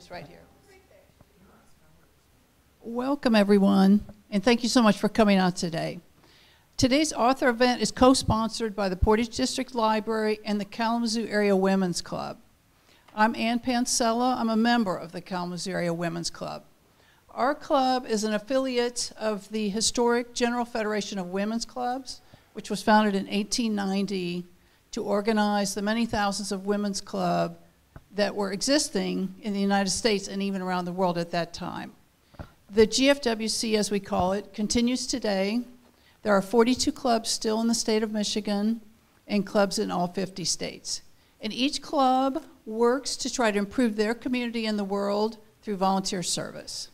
just right here. Welcome, everyone, and thank you so much for coming out today. Today's author event is co-sponsored by the Portage District Library and the Kalamazoo Area Women's Club. I'm Ann Pansella. I'm a member of the Kalamazoo Area Women's Club. Our club is an affiliate of the historic General Federation of Women's Clubs, which was founded in 1890 to organize the many thousands of women's clubs that were existing in the United States and even around the world at that time. The GFWC, as we call it, continues today. There are 42 clubs still in the state of Michigan and clubs in all 50 states. And each club works to try to improve their community and the world through volunteer service.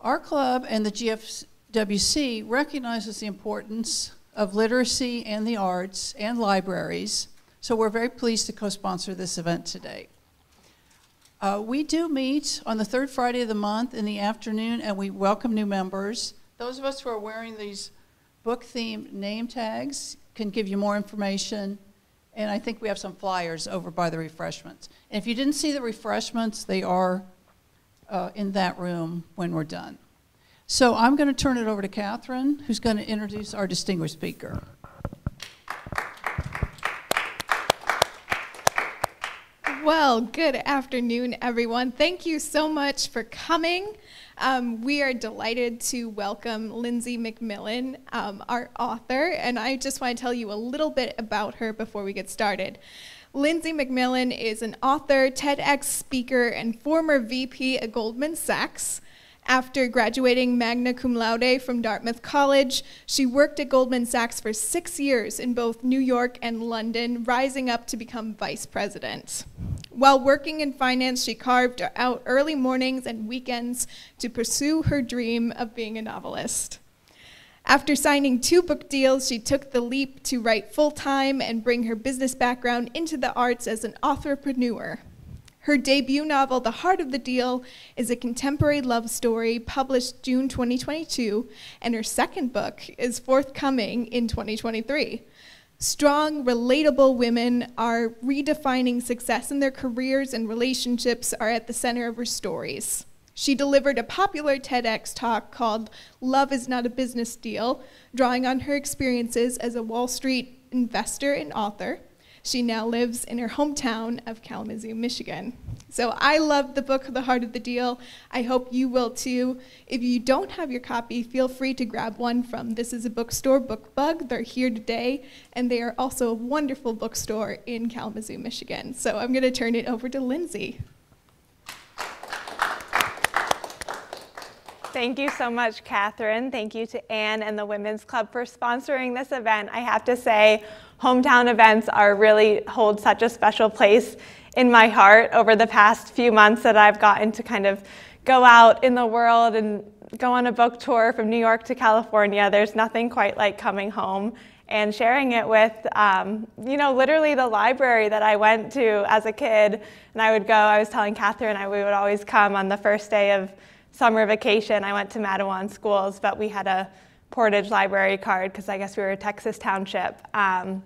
Our club and the GFWC recognizes the importance of literacy and the arts and libraries so we're very pleased to co-sponsor this event today. Uh, we do meet on the third Friday of the month in the afternoon, and we welcome new members. Those of us who are wearing these book-themed name tags can give you more information, and I think we have some flyers over by the refreshments. And if you didn't see the refreshments, they are uh, in that room when we're done. So I'm going to turn it over to Catherine, who's going to introduce our distinguished speaker. Well, good afternoon, everyone. Thank you so much for coming. Um, we are delighted to welcome Lindsay MacMillan, um, our author, and I just want to tell you a little bit about her before we get started. Lindsay MacMillan is an author, TEDx speaker, and former VP at Goldman Sachs. After graduating magna cum laude from Dartmouth College, she worked at Goldman Sachs for six years in both New York and London, rising up to become vice president. While working in finance, she carved out early mornings and weekends to pursue her dream of being a novelist. After signing two book deals, she took the leap to write full time and bring her business background into the arts as an authorpreneur. Her debut novel, The Heart of the Deal, is a contemporary love story published June 2022, and her second book is forthcoming in 2023. Strong, relatable women are redefining success in their careers and relationships are at the center of her stories. She delivered a popular TEDx talk called Love is Not a Business Deal, drawing on her experiences as a Wall Street investor and author. She now lives in her hometown of Kalamazoo, Michigan. So I love the book, The Heart of the Deal. I hope you will too. If you don't have your copy, feel free to grab one from This is a Bookstore, Bookbug. They're here today, and they are also a wonderful bookstore in Kalamazoo, Michigan. So I'm going to turn it over to Lindsay. Thank you so much, Catherine. Thank you to Anne and the Women's Club for sponsoring this event. I have to say, hometown events are really hold such a special place in my heart over the past few months that I've gotten to kind of go out in the world and go on a book tour from New York to California. There's nothing quite like coming home and sharing it with, um, you know, literally the library that I went to as a kid. And I would go, I was telling Catherine, I, we would always come on the first day of summer vacation. I went to Mattawan schools, but we had a Portage library card because I guess we were a Texas township. Um,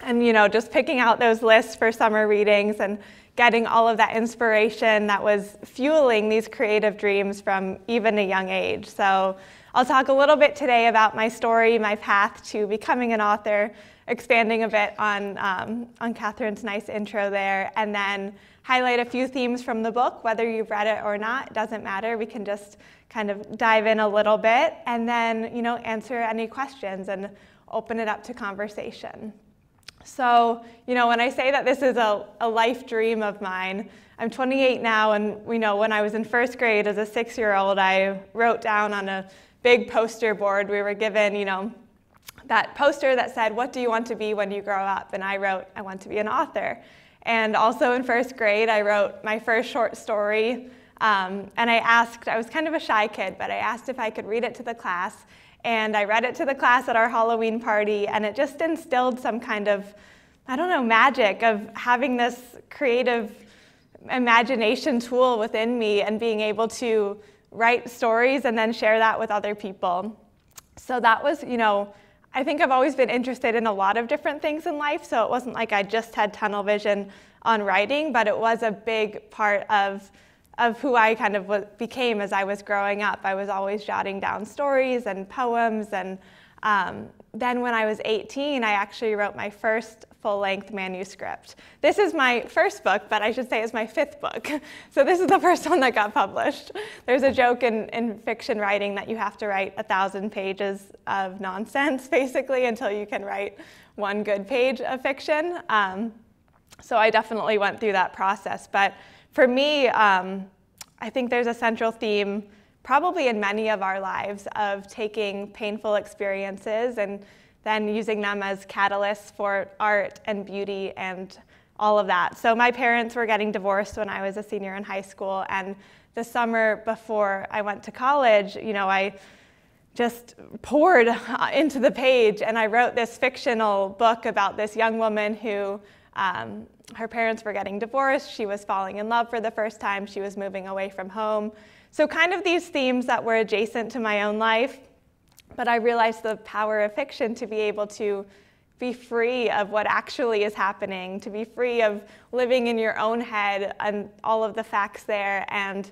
and you know, just picking out those lists for summer readings and getting all of that inspiration that was fueling these creative dreams from even a young age. So I'll talk a little bit today about my story, my path to becoming an author, expanding a bit on, um, on Catherine's nice intro there, and then highlight a few themes from the book, whether you've read it or not, it doesn't matter. We can just kind of dive in a little bit and then, you know, answer any questions and open it up to conversation. So, you know, when I say that this is a, a life dream of mine, I'm 28 now, and you know, when I was in first grade as a six-year-old, I wrote down on a big poster board. We were given, you know, that poster that said, "What do you want to be when you grow up?" And I wrote, "I want to be an author." And also in first grade, I wrote my first short story. Um, and I asked, I was kind of a shy kid, but I asked if I could read it to the class. And I read it to the class at our Halloween party, and it just instilled some kind of, I don't know, magic of having this creative imagination tool within me and being able to write stories and then share that with other people. So that was, you know, I think I've always been interested in a lot of different things in life, so it wasn't like I just had tunnel vision on writing, but it was a big part of of who I kind of became as I was growing up. I was always jotting down stories and poems. And um, then when I was 18, I actually wrote my first full length manuscript. This is my first book, but I should say it's my fifth book. So this is the first one that got published. There's a joke in, in fiction writing that you have to write a thousand pages of nonsense, basically, until you can write one good page of fiction. Um, so I definitely went through that process. But for me, um, I think there's a central theme, probably in many of our lives, of taking painful experiences and then using them as catalysts for art and beauty and all of that. So my parents were getting divorced when I was a senior in high school, and the summer before I went to college, you know, I just poured into the page and I wrote this fictional book about this young woman who um, her parents were getting divorced, she was falling in love for the first time, she was moving away from home. So, kind of these themes that were adjacent to my own life, but I realized the power of fiction to be able to be free of what actually is happening, to be free of living in your own head and all of the facts there, and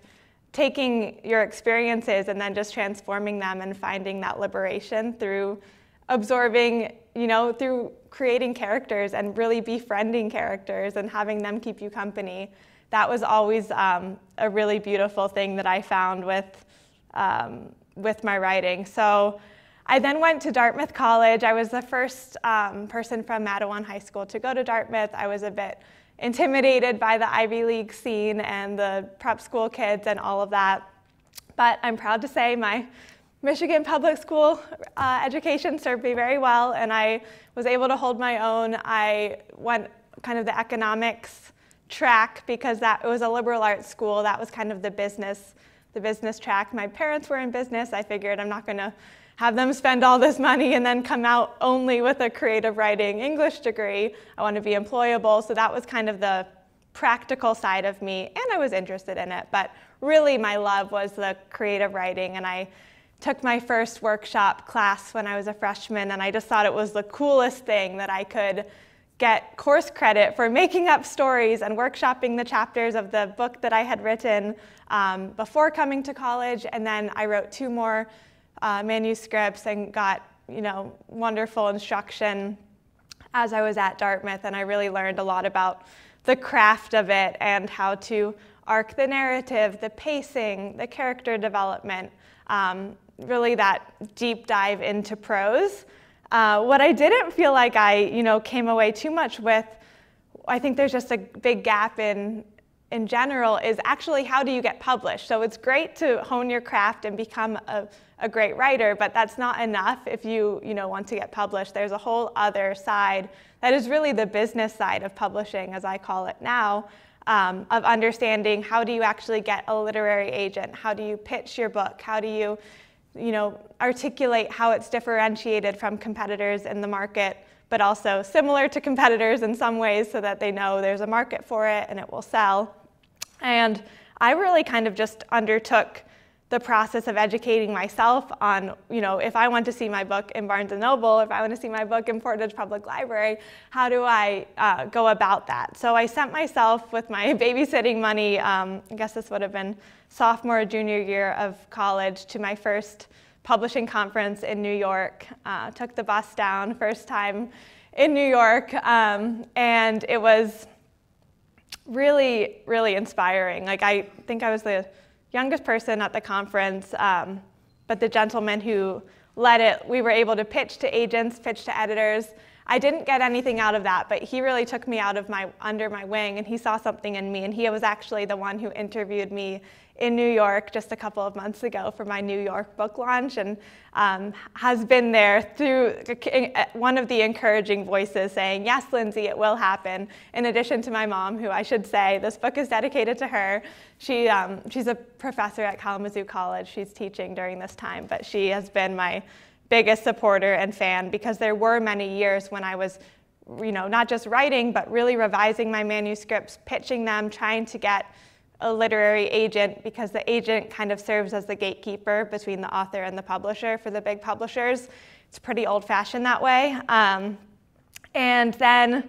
taking your experiences and then just transforming them and finding that liberation through absorbing, you know, through creating characters and really befriending characters and having them keep you company. That was always um, a really beautiful thing that I found with, um, with my writing. So I then went to Dartmouth College. I was the first um, person from Mattawan High School to go to Dartmouth. I was a bit intimidated by the Ivy League scene and the prep school kids and all of that. But I'm proud to say my Michigan public school uh, education served me very well, and I was able to hold my own. I went kind of the economics track because that was a liberal arts school. That was kind of the business, the business track. My parents were in business. I figured I'm not going to have them spend all this money and then come out only with a creative writing English degree. I want to be employable. So that was kind of the practical side of me, and I was interested in it. But really, my love was the creative writing, and I took my first workshop class when I was a freshman, and I just thought it was the coolest thing that I could get course credit for making up stories and workshopping the chapters of the book that I had written um, before coming to college. And then I wrote two more uh, manuscripts and got you know wonderful instruction as I was at Dartmouth, and I really learned a lot about the craft of it and how to arc the narrative, the pacing, the character development. Um, really that deep dive into prose. Uh, what I didn't feel like I, you know, came away too much with, I think there's just a big gap in, in general, is actually how do you get published? So it's great to hone your craft and become a, a great writer, but that's not enough if you, you know, want to get published. There's a whole other side that is really the business side of publishing, as I call it now, um, of understanding how do you actually get a literary agent? How do you pitch your book? How do you you know, articulate how it's differentiated from competitors in the market, but also similar to competitors in some ways so that they know there's a market for it and it will sell. And I really kind of just undertook the process of educating myself on, you know, if I want to see my book in Barnes & Noble, if I want to see my book in Portage Public Library, how do I uh, go about that? So I sent myself with my babysitting money, um, I guess this would have been sophomore, junior year of college, to my first publishing conference in New York. Uh, took the bus down, first time in New York, um, and it was really, really inspiring. Like I think I was the youngest person at the conference, um, but the gentleman who led it, we were able to pitch to agents, pitch to editors. I didn't get anything out of that, but he really took me out of my under my wing and he saw something in me and he was actually the one who interviewed me in New York just a couple of months ago for my New York book launch and um, has been there through one of the encouraging voices saying, Yes, Lindsay, it will happen. In addition to my mom, who I should say, this book is dedicated to her. She, um, she's a professor at Kalamazoo College. She's teaching during this time, but she has been my biggest supporter and fan because there were many years when I was you know, not just writing, but really revising my manuscripts, pitching them, trying to get a literary agent because the agent kind of serves as the gatekeeper between the author and the publisher for the big publishers. It's pretty old fashioned that way. Um, and then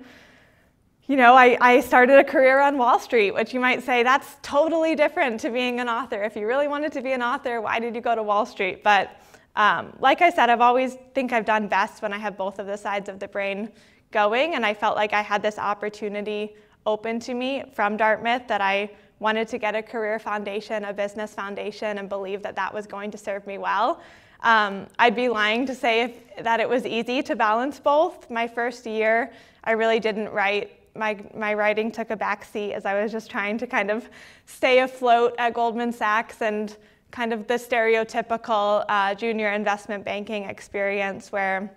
you know, I, I started a career on Wall Street, which you might say that's totally different to being an author. If you really wanted to be an author, why did you go to Wall Street? But um, like I said, I've always think I've done best when I have both of the sides of the brain going, and I felt like I had this opportunity open to me from Dartmouth that I wanted to get a career foundation, a business foundation, and believe that that was going to serve me well. Um, I'd be lying to say if, that it was easy to balance both. My first year, I really didn't write my, my writing took a backseat as I was just trying to kind of stay afloat at Goldman Sachs and kind of the stereotypical uh, junior investment banking experience where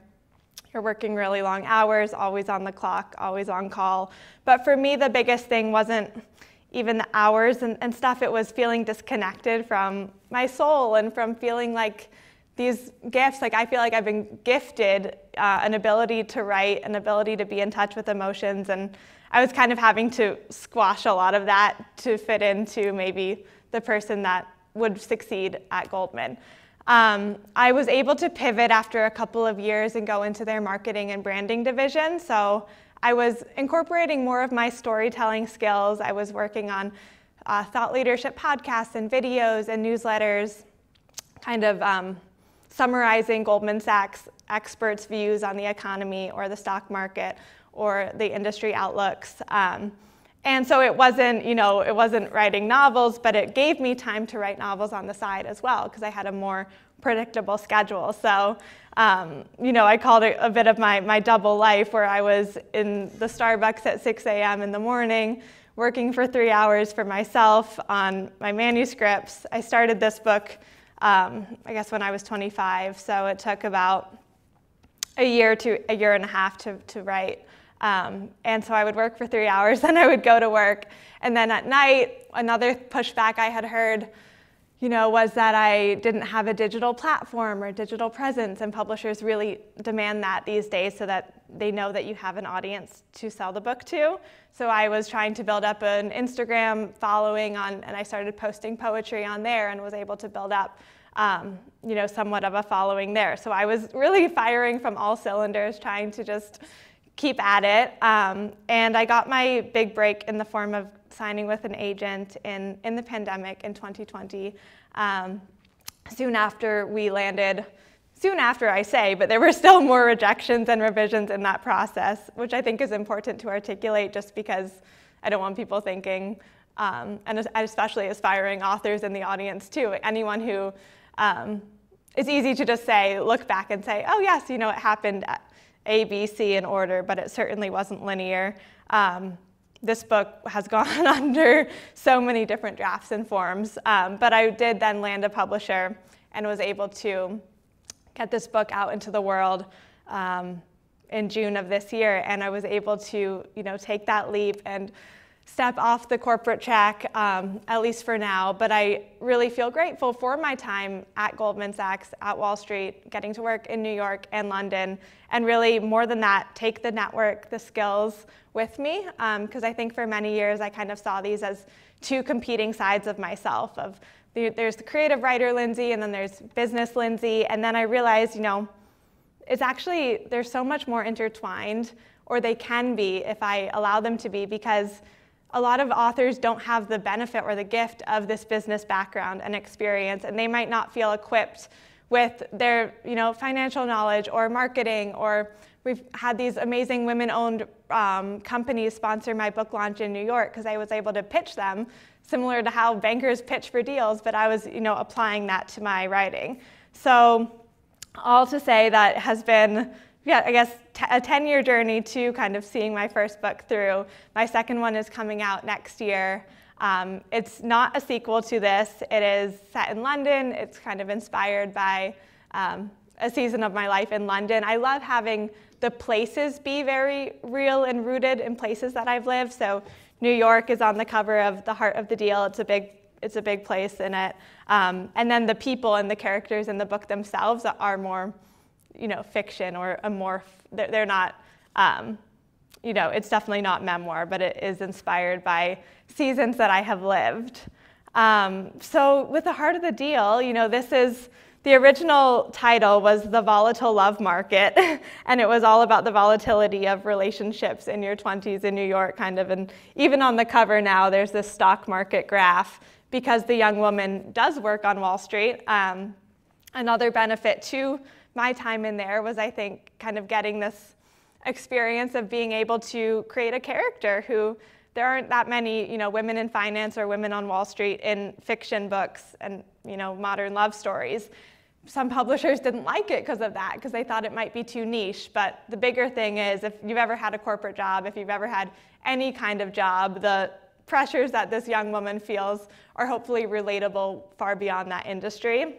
you're working really long hours, always on the clock, always on call. But for me, the biggest thing wasn't even the hours and, and stuff, it was feeling disconnected from my soul and from feeling like these gifts, like I feel like I've been gifted uh, an ability to write, an ability to be in touch with emotions, and I was kind of having to squash a lot of that to fit into maybe the person that would succeed at Goldman. Um, I was able to pivot after a couple of years and go into their marketing and branding division. So I was incorporating more of my storytelling skills. I was working on uh, thought leadership podcasts and videos and newsletters, kind of um, summarizing Goldman Sachs experts' views on the economy or the stock market or the industry outlooks. Um, and so it wasn't, you know, it wasn't writing novels, but it gave me time to write novels on the side as well because I had a more predictable schedule. So, um, you know, I called it a bit of my, my double life where I was in the Starbucks at 6 a.m. in the morning, working for three hours for myself on my manuscripts. I started this book um, I guess when I was 25. So it took about a year to a year and a half to, to write. Um, and so I would work for three hours, then I would go to work. And then at night, another pushback I had heard, you know, was that I didn't have a digital platform or digital presence, and publishers really demand that these days so that they know that you have an audience to sell the book to. So I was trying to build up an Instagram following on, and I started posting poetry on there and was able to build up, um, you know, somewhat of a following there. So I was really firing from all cylinders, trying to just keep at it. Um, and I got my big break in the form of signing with an agent in, in the pandemic in 2020. Um, soon after we landed, soon after I say, but there were still more rejections and revisions in that process, which I think is important to articulate just because I don't want people thinking, um, and especially aspiring authors in the audience too, anyone who, um, it's easy to just say, look back and say, oh yes, you know, it happened A, B, C in order, but it certainly wasn't linear. Um, this book has gone under so many different drafts and forms. Um, but I did then land a publisher and was able to get this book out into the world um, in June of this year. And I was able to, you know, take that leap and step off the corporate track, um, at least for now. But I really feel grateful for my time at Goldman Sachs, at Wall Street, getting to work in New York and London, and really more than that, take the network, the skills with me. Because um, I think for many years I kind of saw these as two competing sides of myself. Of the, there's the creative writer Lindsay, and then there's business Lindsay, and then I realized, you know, it's actually they're so much more intertwined, or they can be if I allow them to be, because a lot of authors don't have the benefit or the gift of this business background and experience, and they might not feel equipped with their you know, financial knowledge or marketing or we've had these amazing women-owned um, companies sponsor my book launch in New York because I was able to pitch them similar to how bankers pitch for deals, but I was you know, applying that to my writing. So all to say that has been yeah, I guess a 10 year journey to kind of seeing my first book through. My second one is coming out next year. Um, it's not a sequel to this, it is set in London. It's kind of inspired by um, a season of my life in London. I love having the places be very real and rooted in places that I've lived. So New York is on the cover of The Heart of the Deal. It's a big it's a big place in it. Um, and then the people and the characters in the book themselves are more you know, fiction or a more, they're, not, um, you know, it's definitely not memoir, but it is inspired by seasons that I have lived. Um, so with the heart of the deal, you know, this is the original title was The Volatile Love Market, and it was all about the volatility of relationships in your 20s in New York, kind of. And even on the cover now, there's this stock market graph because the young woman does work on Wall Street. Um, another benefit to my time in there was, I think, kind of getting this experience of being able to create a character who there aren't that many, you know, women in finance or women on Wall Street in fiction books and, you know, modern love stories some publishers didn't like it because of that, because they thought it might be too niche. But the bigger thing is if you've ever had a corporate job, if you've ever had any kind of job, the pressures that this young woman feels are hopefully relatable far beyond that industry.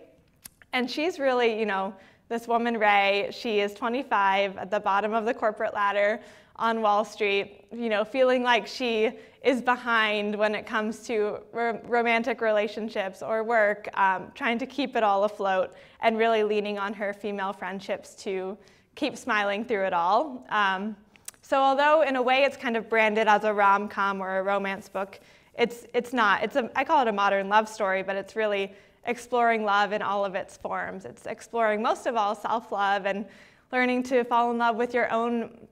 And she's really, you know, this woman, Rae, she is 25 at the bottom of the corporate ladder on Wall Street, you know, feeling like she is behind when it comes to ro- romantic relationships or work, um, trying to keep it all afloat and really leaning on her female friendships to keep smiling through it all. Um, so, although in a way it's kind of branded as a rom com or a romance book, it's, it's not. It's a, I call it a modern love story, but it's really exploring love in all of its forms. It's exploring most of all self love and learning to fall in love with your own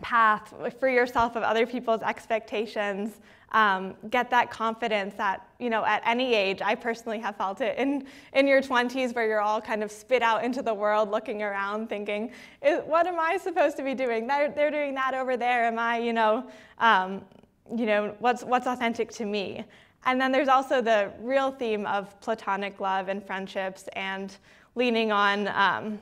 path, free yourself of other people's expectations, um, get that confidence that, you know, at any age, I personally have felt it in, in your 20s where you're all kind of spit out into the world looking around thinking, what am I supposed to be doing? They're, they're doing that over there. Am I, you know, um, you know, what's, what's authentic to me? And then there's also the real theme of platonic love and friendships and leaning on, um,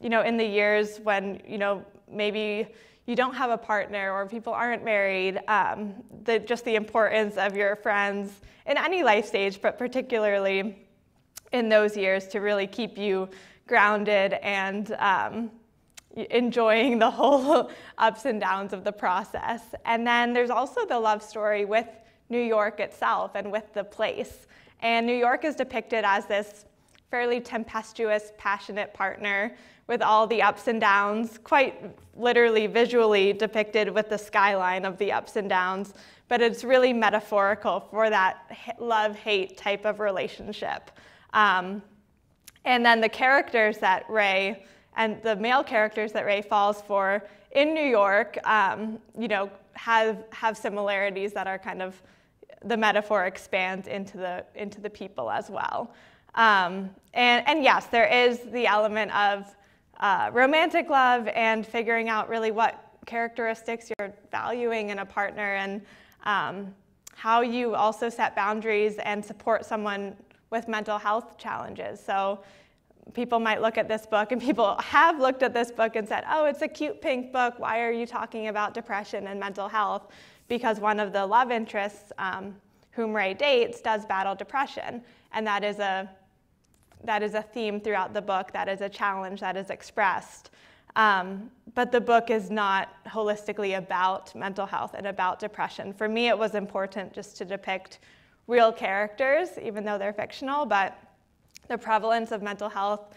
you know, in the years when, you know, maybe you don't have a partner or people aren't married, um, the, just the importance of your friends in any life stage, but particularly in those years to really keep you grounded and um, enjoying the whole ups and downs of the process. And then there's also the love story with New York itself and with the place. And New York is depicted as this fairly tempestuous, passionate partner with all the ups and downs, quite literally visually depicted with the skyline of the ups and downs, but it's really metaphorical for that love hate type of relationship. Um, and then the characters that Rae and the male characters that Rae falls for in New York, um, you know, have, have similarities that are kind of the metaphor expands into the, into the people as well. Um, and, and yes, there is the element of uh, romantic love and figuring out really what characteristics you're valuing in a partner and um, how you also set boundaries and support someone with mental health challenges. So people might look at this book and people have looked at this book and said, oh, it's a cute pink book. Why are you talking about depression and mental health? Because one of the love interests, um, whom Rae dates, does battle depression. And that is a that is a theme throughout the book, that is a challenge that is expressed. Um, but the book is not holistically about mental health and about depression. For me, it was important just to depict real characters, even though they're fictional, but the prevalence of mental health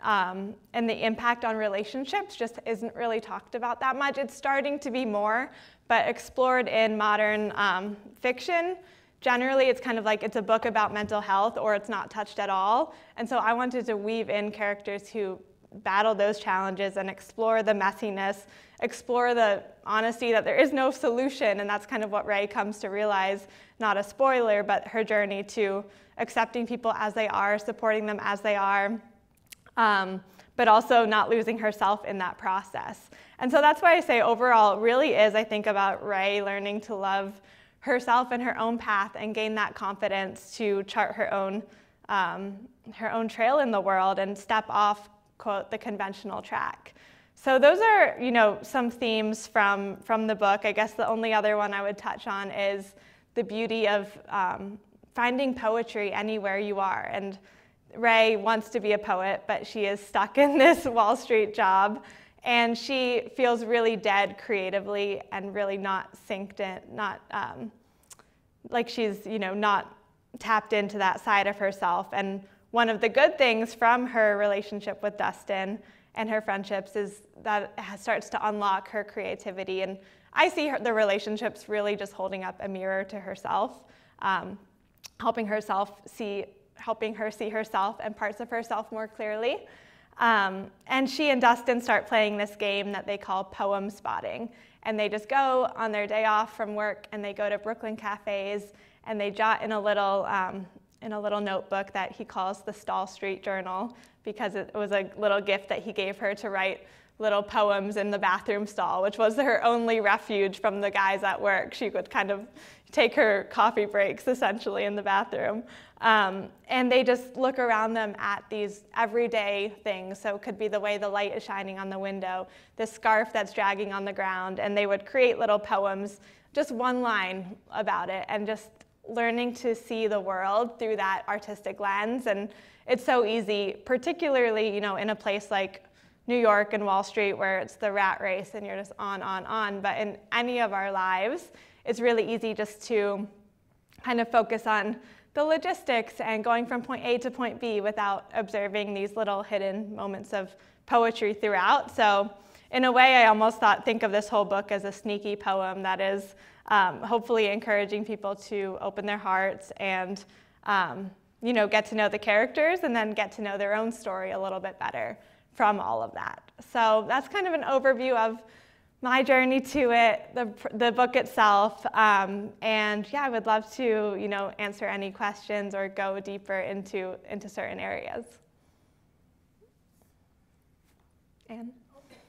um, and the impact on relationships just isn't really talked about that much. It's starting to be more, but explored in modern um, fiction generally it's kind of like it's a book about mental health or it's not touched at all. And so I wanted to weave in characters who battle those challenges and explore the messiness, explore the honesty that there is no solution. And that's kind of what Rae comes to realize, not a spoiler, but her journey to accepting people as they are, supporting them as they are, um, but also not losing herself in that process. And so that's why I say overall, it really is, I think, about Rae learning to love herself and her own path and gain that confidence to chart her own, um, her own trail in the world and step off, quote, the conventional track. So those are, you know, some themes from, from the book. I guess the only other one I would touch on is the beauty of um, finding poetry anywhere you are. And Rae wants to be a poet, but she is stuck in this Wall Street job. And she feels really dead creatively and really not synced in, not um, like she's, you know, not tapped into that side of herself. And one of the good things from her relationship with Dustin and her friendships is that it starts to unlock her creativity. And I see her, the relationships really just holding up a mirror to herself, um, helping herself see helping her see herself and parts of herself more clearly. Um, and she and Dustin start playing this game that they call poem spotting. And they just go on their day off from work and they go to Brooklyn cafes and they jot in a little um, in a little notebook that he calls the Stall Street Journal because it was a little gift that he gave her to write little poems in the bathroom stall, which was her only refuge from the guys at work. She would kind of take her coffee breaks essentially in the bathroom. Um, and they just look around them at these everyday things. So it could be the way the light is shining on the window, the scarf that's dragging on the ground, and they would create little poems, just one line about it, and just learning to see the world through that artistic lens. And it's so easy, particularly, you know, in a place like New York and Wall Street where it's the rat race and you're just on, on, on. But in any of our lives, it's really easy just to kind of focus on the logistics and going from point A to point B without observing these little hidden moments of poetry throughout. So in a way, I almost thought, think of this whole book as a sneaky poem that is um, hopefully encouraging people to open their hearts and um, you know, get to know the characters and then get to know their own story a little bit better from all of that. So that's kind of an overview of my journey to it, the, the book itself, um, and yeah, I would love to, you know, answer any questions or go deeper into, into certain areas. Anne? Okay.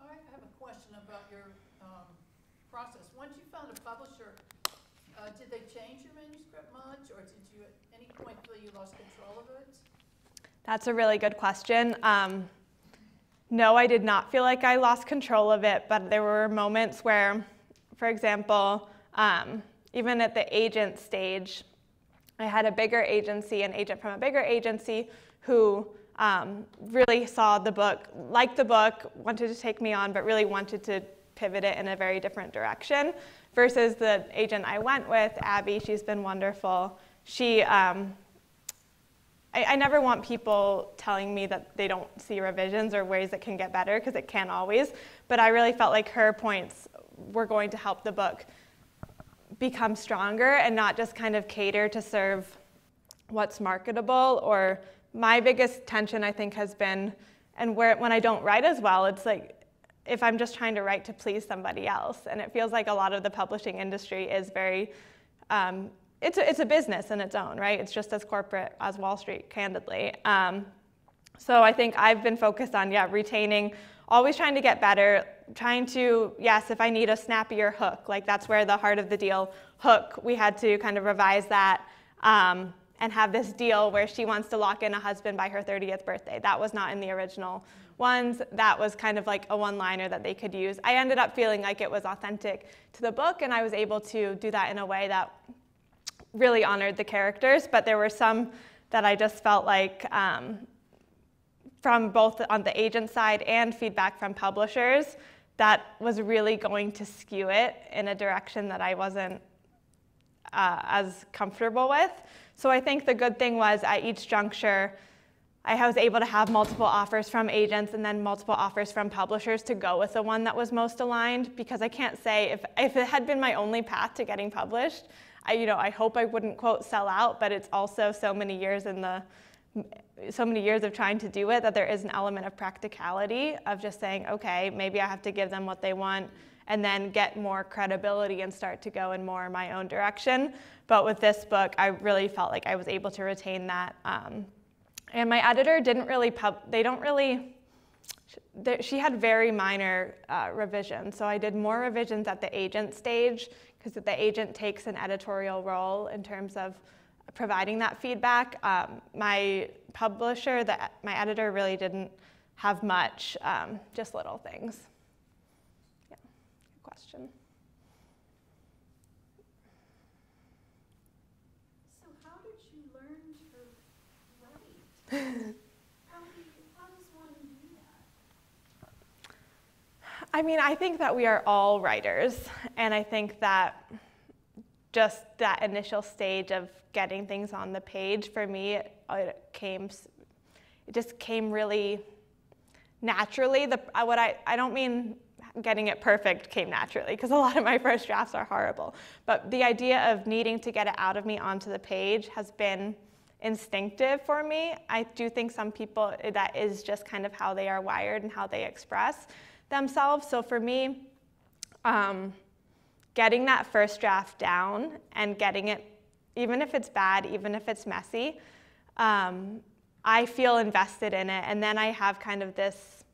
I have a question about your um, process. Once you found a publisher, uh, did they change your manuscript much, or did you at any point feel you lost control of it? That's a really good question. Um, no, I did not feel like I lost control of it, but there were moments where, for example, um, even at the agent stage, I had a bigger agency, an agent from a bigger agency who um, really saw the book, liked the book, wanted to take me on, but really wanted to pivot it in a very different direction. Versus the agent I went with, Abby, she's been wonderful. She um, I, I, never want people telling me that they don't see revisions or ways it can get better because it can always. But I really felt like her points were going to help the book become stronger and not just kind of cater to serve what's marketable or my biggest tension I think has been and where when I don't write as well it's like if I'm just trying to write to please somebody else and it feels like a lot of the publishing industry is very um, it's a, it's a business in its own, right? It's just as corporate as Wall Street, candidly. Um, so I think I've been focused on, yeah, retaining, always trying to get better, trying to, yes, if I need a snappier hook, like that's where the heart of the deal hook, we had to kind of revise that um, and have this deal where she wants to lock in a husband by her 30th birthday. That was not in the original ones. That was kind of like a one liner that they could use. I ended up feeling like it was authentic to the book, and I was able to do that in a way that really honored the characters, but there were some that I just felt like um, from both on the agent side and feedback from publishers that was really going to skew it in a direction that I wasn't uh, as comfortable with. So I think the good thing was at each juncture, I was able to have multiple offers from agents and then multiple offers from publishers to go with the one that was most aligned because I can't say if, if it had been my only path to getting published, I, you know, I hope I wouldn't quote sell out, but it's also so many years in the so many years of trying to do it that there is an element of practicality of just saying, okay, maybe I have to give them what they want and then get more credibility and start to go in more my own direction. But with this book, I really felt like I was able to retain that. Um, and my editor didn't really pub, they don't really, she had very minor uh, revisions. So I did more revisions at the agent stage because the agent takes an editorial role in terms of providing that feedback. Um, my publisher, the, my editor, really didn't have much, um, just little things. Yeah, good question. So, how did you learn to write? I mean, I think that we are all writers, and I think that just that initial stage of getting things on the page for me, it came, it just came really naturally. The uh, what I I don't mean getting it perfect came naturally because a lot of my first drafts are horrible, but the idea of needing to get it out of me onto the page has been instinctive for me. I do think some people that is just kind of how they are wired and how they express themselves. So for me, um, getting that first draft down and getting it, even if it's bad, even if it's messy, um, I feel invested in it. And then I have kind of this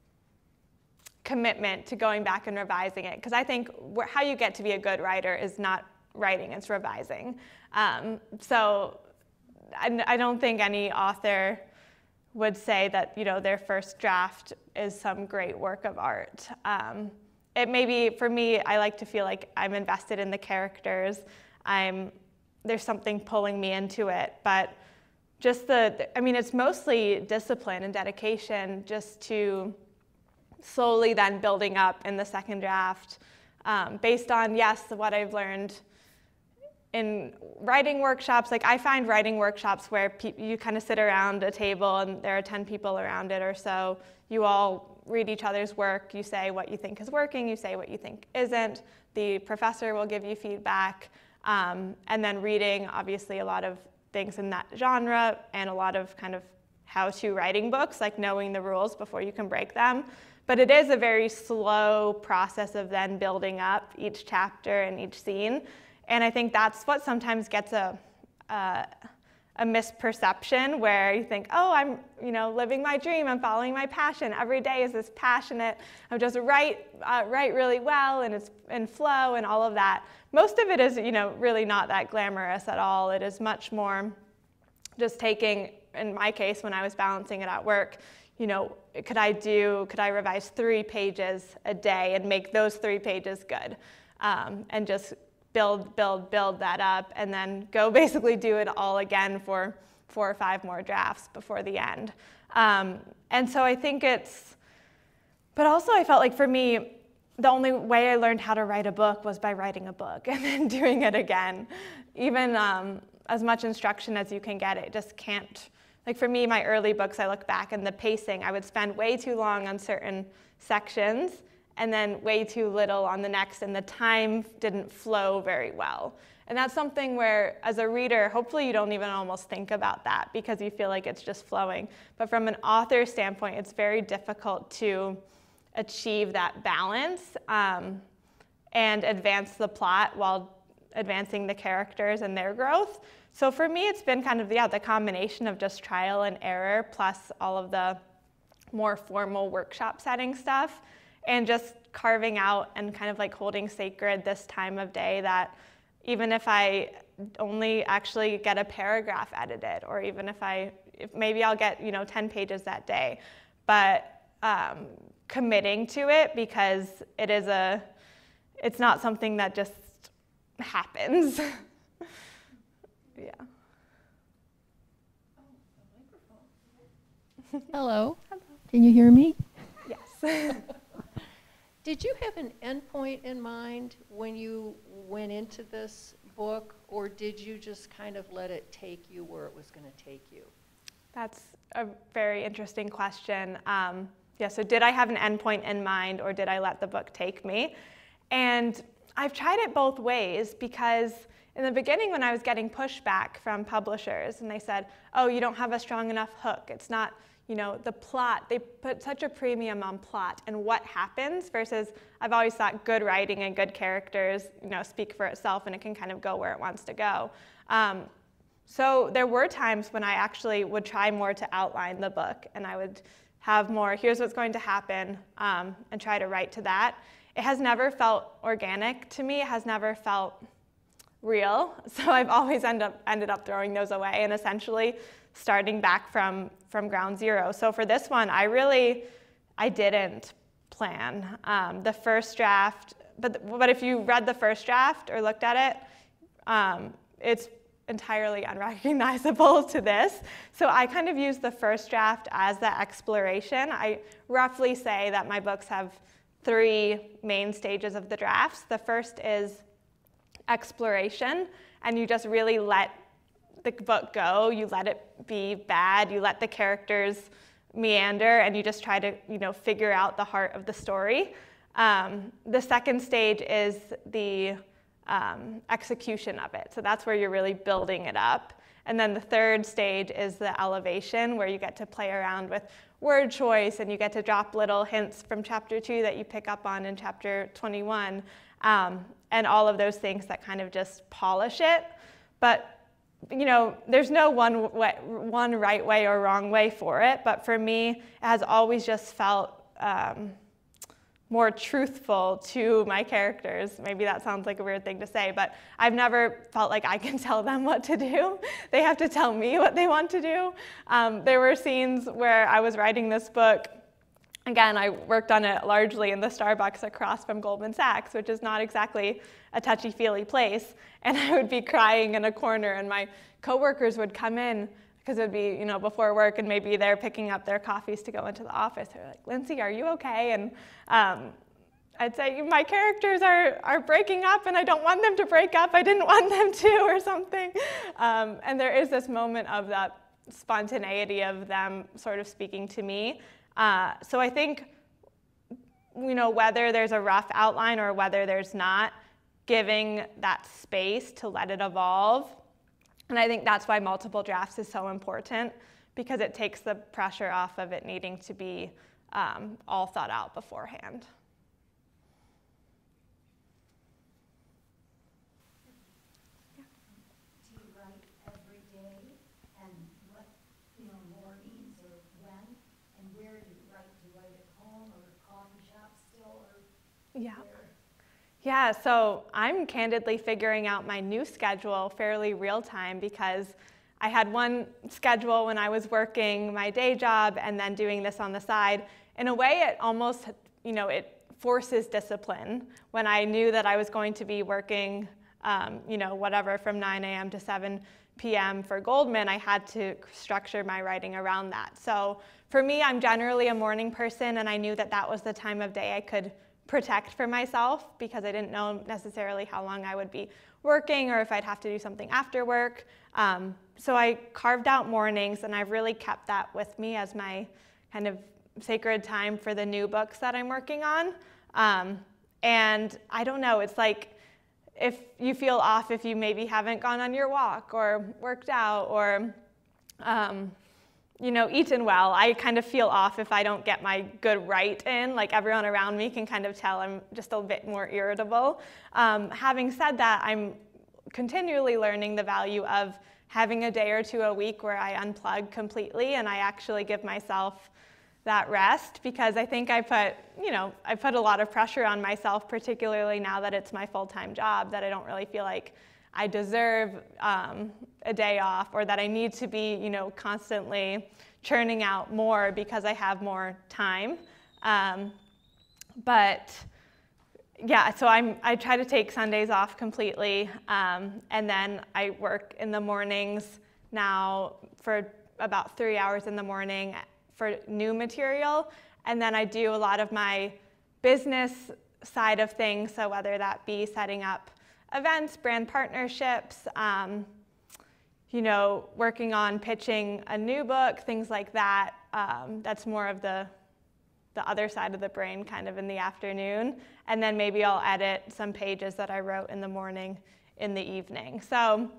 commitment to going back and revising it. Because I think how you get to be a good writer is not writing, it's revising. Um, so I, I don't think any author would say that you know their first draft is some great work of art. Um, it may be for me. I like to feel like I'm invested in the characters. I'm there's something pulling me into it, but just the I mean it's mostly discipline and dedication just to slowly then building up in the second draft um, based on yes what I've learned in writing workshops, like I find writing workshops where you kind of sit around a table and there are 10 people around it or so. You all read each other's work, you say what you think is working, you say what you think isn't. The professor will give you feedback. Um, and then reading, obviously, a lot of things in that genre and a lot of kind of how to writing books, like knowing the rules before you can break them. But it is a very slow process of then building up each chapter and each scene. And I think that's what sometimes gets a, a, a misperception where you think, oh, I'm you know living my dream, I'm following my passion. Every day is this passionate. I'm just write uh, write really well and it's in flow and all of that. Most of it is you know really not that glamorous at all. It is much more just taking. In my case, when I was balancing it at work, you know, could I do, could I revise three pages a day and make those three pages good? Um, and just build, build, build that up, and then go basically do it all again for four or five more drafts before the end. Um, and so I think it's, but also I felt like for me, the only way I learned how to write a book was by writing a book and then doing it again. Even um, as much instruction as you can get, it just can't. Like for me, my early books, I look back and the pacing, I would spend way too long on certain sections and then way too little on the next, and the time didn't flow very well. And that's something where, as a reader, hopefully you don't even almost think about that because you feel like it's just flowing. But from an author standpoint, it's very difficult to achieve that balance um, and advance the plot while advancing the characters and their growth. So for me, it's been kind of yeah, the combination of just trial and error plus all of the more formal workshop setting stuff and just carving out and kind of like holding sacred this time of day that even if I only actually get a paragraph edited, or even if I, if maybe I'll get, you know, 10 pages that day, but um, committing to it because it is a, it's not something that just happens. yeah. Hello. Hello. Can you hear me? Yes. Did you have an endpoint in mind when you went into this book, or did you just kind of let it take you where it was going to take you? That's a very interesting question. Um, yeah, so did I have an endpoint in mind, or did I let the book take me? And I've tried it both ways because in the beginning, when I was getting pushback from publishers, and they said, "Oh, you don't have a strong enough hook. It's not." You know, the plot, they put such a premium on plot and what happens versus I've always thought good writing and good characters, you know, speak for itself and it can kind of go where it wants to go. Um, so there were times when I actually would try more to outline the book and I would have more, here's what's going to happen, um, and try to write to that. It has never felt organic to me. It has never felt real. So I've always end up, ended up throwing those away and essentially starting back from, from ground zero. So for this one, I really, I didn't plan. Um, the first draft, but, but if you read the first draft or looked at it, um, it's entirely unrecognizable to this. So I kind of use the first draft as the exploration. I roughly say that my books have three main stages of the drafts. The first is exploration, and you just really let the book go, you let it be bad, you let the characters meander, and you just try to you know figure out the heart of the story. Um, the second stage is the um, execution of it. So that's where you're really building it up. And then the third stage is the elevation, where you get to play around with word choice and you get to drop little hints from chapter two that you pick up on in chapter 21, um, and all of those things that kind of just polish it. But you know, there's no one way, one right way or wrong way for it. But for me, it has always just felt um, more truthful to my characters. Maybe that sounds like a weird thing to say, but I've never felt like I can tell them what to do. They have to tell me what they want to do. Um, there were scenes where I was writing this book. Again, I worked on it largely in the Starbucks across from Goldman Sachs, which is not exactly a touchy feely place. And I would be crying in a corner, and my coworkers would come in because it would be, you know, before work and maybe they're picking up their coffees to go into the office. They're like, Lindsay, are you okay? And um, I'd say, my characters are, are breaking up and I don't want them to break up. I didn't want them to or something. Um, and there is this moment of that spontaneity of them sort of speaking to me. Uh, so I think, you know, whether there's a rough outline or whether there's not, giving that space to let it evolve and I think that's why multiple drafts is so important because it takes the pressure off of it needing to be um, all thought out beforehand. Do you write every day and what, you know, mornings or when? And where do you write? Do you write at home or coffee shop still or Yeah. where? Yeah, so I'm candidly figuring out my new schedule fairly real time because I had one schedule when I was working my day job and then doing this on the side. In a way, it almost, you know, it forces discipline. When I knew that I was going to be working, um, you know, whatever from 9 a.m. to 7 p.m. for Goldman, I had to structure my writing around that. So for me, I'm generally a morning person, and I knew that that was the time of day I could protect for myself because I didn't know necessarily how long I would be working or if I'd have to do something after work. Um, so I carved out mornings and I've really kept that with me as my kind of sacred time for the new books that I'm working on. Um, and I don't know, it's like if you feel off if you maybe haven't gone on your walk or worked out or um, you know, eaten well. I kind of feel off if I don't get my good write in. Like everyone around me can kind of tell I'm just a bit more irritable. Um, having said that, I'm continually learning the value of having a day or two a week where I unplug completely and I actually give myself that rest because I think I put, you know, I put a lot of pressure on myself, particularly now that it's my full-time job, that I don't really feel like I deserve um, a day off or that I need to be, you know, constantly churning out more because I have more time. Um, but yeah, so I'm, I try to take Sundays off completely. Um, and then I work in the mornings now for about three hours in the morning for new material. And then I do a lot of my business side of things. So whether that be setting up events, brand partnerships, um, you know, working on pitching a new book, things like that. Um, that's more of the the other side of the brain kind of in the afternoon. And then maybe I'll edit some pages that I wrote in the morning in the evening. So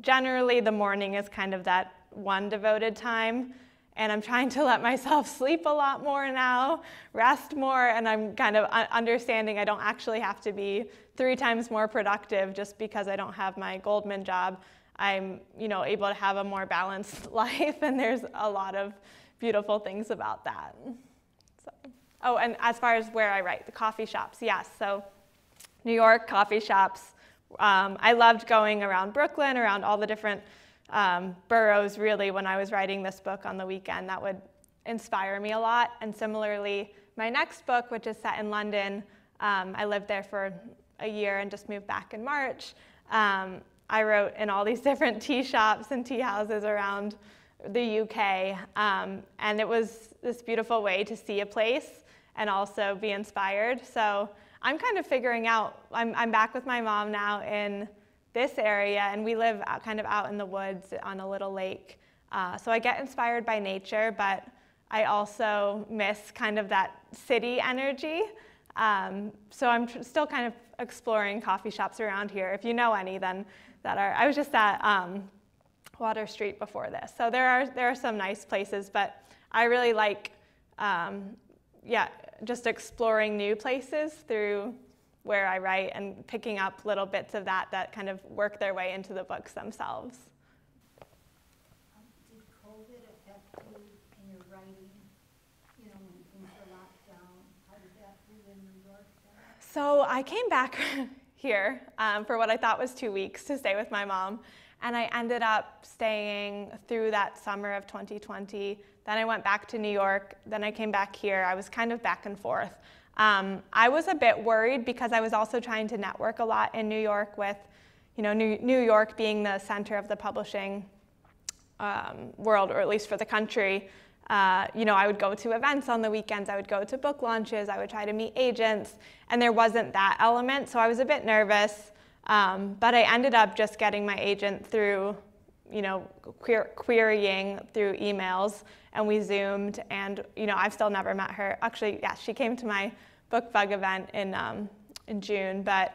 generally the morning is kind of that one devoted time. And I'm trying to let myself sleep a lot more now, rest more, and I'm kind of understanding I don't actually have to be three times more productive just because I don't have my Goldman job. I'm, you know, able to have a more balanced life, and there's a lot of beautiful things about that. So, oh, and as far as where I write, the coffee shops, yes. So, New York coffee shops. Um, I loved going around Brooklyn, around all the different um, boroughs really when I was writing this book on the weekend. That would inspire me a lot. And similarly, my next book, which is set in London, um, I lived there for a year and just moved back in March. Um, I wrote in all these different tea shops and tea houses around the UK. Um, and it was this beautiful way to see a place and also be inspired. So I'm kind of figuring out, I'm, I'm back with my mom now in this area, and we live out, kind of out in the woods on a little lake. Uh, so I get inspired by nature, but I also miss kind of that city energy. Um, so I'm still kind of exploring coffee shops around here. If you know any, then that are. I was just at um, Water Street before this. So there are there are some nice places, but I really like, um, yeah, just exploring new places through where I write and picking up little bits of that that kind of work their way into the books themselves. Um, Did COVID affect you in your writing, you know, when things were locked down? How did that do in New York then? So I came back here um, for what I thought was two weeks to stay with my mom. And I ended up staying through that summer of 2020. Then I went back to New York. Then I came back here. I was kind of back and forth. Um, I was a bit worried because I was also trying to network a lot in New York with, you know, New, New York being the center of the publishing um, world, or at least for the country. Uh, you know, I would go to events on the weekends, I would go to book launches, I would try to meet agents, and there wasn't that element, so I was a bit nervous. Um, but I ended up just getting my agent through, you know, queer- querying through emails, and we zoomed. And you know, I've still never met her. Actually, yeah, she came to my book bug event in um, in June, but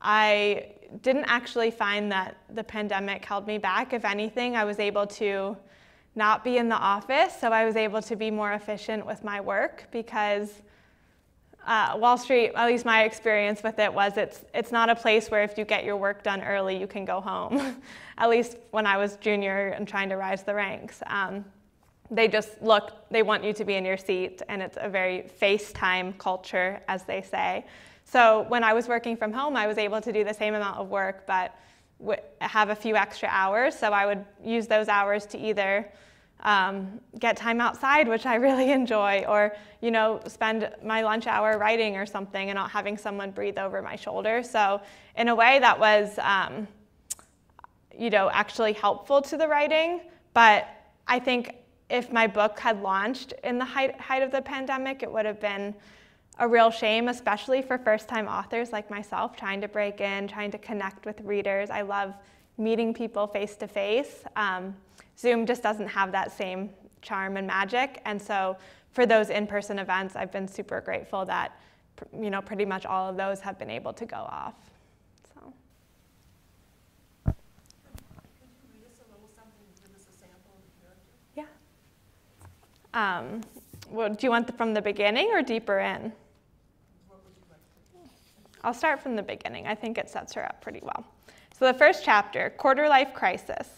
I didn't actually find that the pandemic held me back. If anything, I was able to not be in the office, so I was able to be more efficient with my work because uh, Wall Street, at least my experience with it was it's, it's not a place where if you get your work done early, you can go home. at least when I was junior and trying to rise the ranks. Um, they just look, they want you to be in your seat, and it's a very FaceTime culture, as they say. So when I was working from home, I was able to do the same amount of work, but have a few extra hours. So I would use those hours to either um, get time outside, which I really enjoy, or you know, spend my lunch hour writing or something, and not having someone breathe over my shoulder. So in a way, that was um, you know actually helpful to the writing. But I think if my book had launched in the height, height of the pandemic, it would have been a real shame, especially for first time authors like myself, trying to break in, trying to connect with readers. I love meeting people face to face. Zoom just doesn't have that same charm and magic. And so for those in-person events, I've been super grateful that you know pretty much all of those have been able to go off. Yeah. Um, well, do you want the, from the beginning or deeper in? What would you like to? I'll start from the beginning. I think it sets her up pretty well. So the first chapter, quarter life crisis.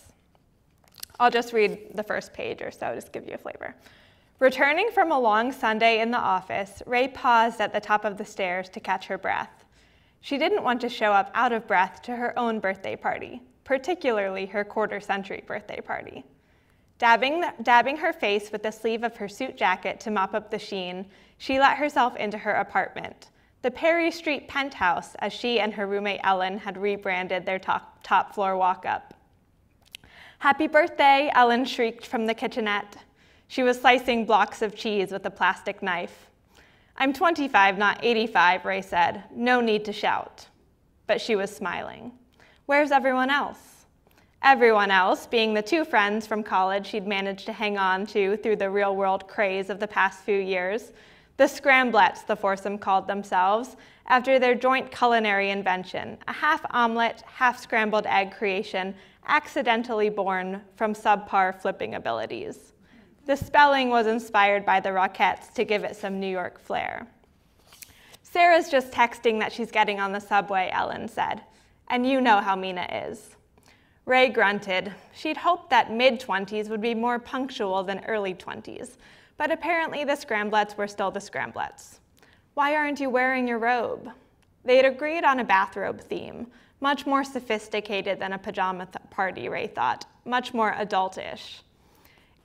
I'll just read the first page or so, just give you a flavor. Returning from a long Sunday in the office, Rae paused at the top of the stairs to catch her breath. She didn't want to show up out of breath to her own birthday party, particularly her quarter century birthday party. Dabbing, dabbing her face with the sleeve of her suit jacket to mop up the sheen, she let herself into her apartment, the Perry Street penthouse, as she and her roommate Ellen had rebranded their top, top floor walk up. Happy birthday, Ellen shrieked from the kitchenette. She was slicing blocks of cheese with a plastic knife. I'm 25, not 85, Rae said. No need to shout. But she was smiling. Where's everyone else? Everyone else, being the two friends from college she'd managed to hang on to through the real world craze of the past few years, the scramblets, the foursome called themselves, after their joint culinary invention, a half omelet, half scrambled egg creation accidentally born from subpar flipping abilities. The spelling was inspired by the Rockettes to give it some New York flair. Sarah's just texting that she's getting on the subway, Ellen said. And you know how Mina is. Rae grunted. She'd hoped that mid 20s would be more punctual than early 20s, but apparently the scramblets were still the scramblets. Why aren't you wearing your robe? They had agreed on a bathrobe theme, much more sophisticated than a pajama party, Rae thought, much more adultish.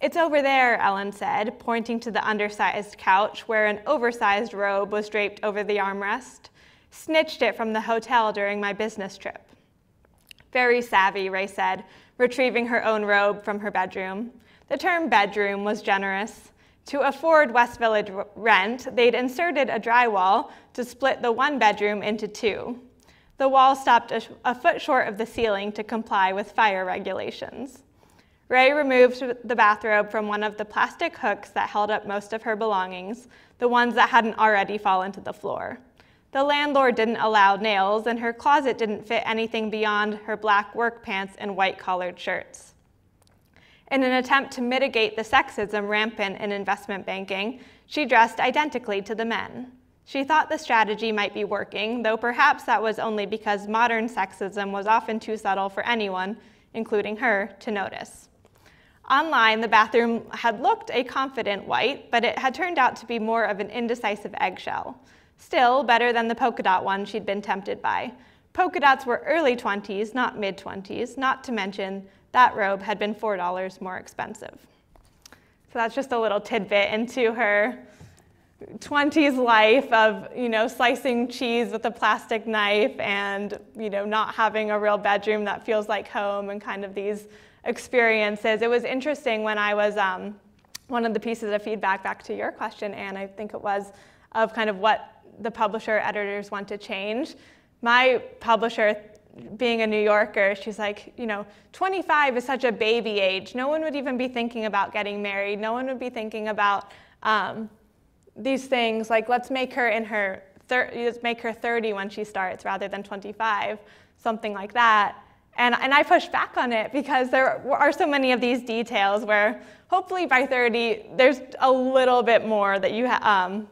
It's over there, Ellen said, pointing to the undersized couch where an oversized robe was draped over the armrest. Snitched it from the hotel during my business trip. Very savvy, Rae said, retrieving her own robe from her bedroom. The term bedroom was generous. To afford West Village rent, they'd inserted a drywall to split the one bedroom into two. The wall stopped a, a, foot short of the ceiling to comply with fire regulations. Rae removed the bathrobe from one of the plastic hooks that held up most of her belongings, the ones that hadn't already fallen to the floor. The landlord didn't allow nails, and her closet didn't fit anything beyond her black work pants and white collared shirts. In an attempt to mitigate the sexism rampant in investment banking, she dressed identically to the men. She thought the strategy might be working, though perhaps that was only because modern sexism was often too subtle for anyone, including her, to notice. Online, the bathroom had looked a confident white, but it had turned out to be more of an indecisive eggshell. Still, better than the polka dot one she'd been tempted by. Polka dots were early 20s, not mid 20s, not to mention that robe had been $4 more expensive. So that's just a little tidbit into her 20s life of, you know, slicing cheese with a plastic knife and, you know, not having a real bedroom that feels like home and kind of these experiences. It was interesting when I was, um, one of the pieces of feedback back to your question, Anne, I think it was, of kind of what the publisher editors want to change. My publisher, being a New Yorker, she's like, you know, 25 is such a baby age. No one would even be thinking about getting married. No one would be thinking about um, these things. Like, let's make her in her let's make her 30 when she starts rather than 25, something like that. And, and I push back on it because there are so many of these details where hopefully by 30, there's a little bit more that you um,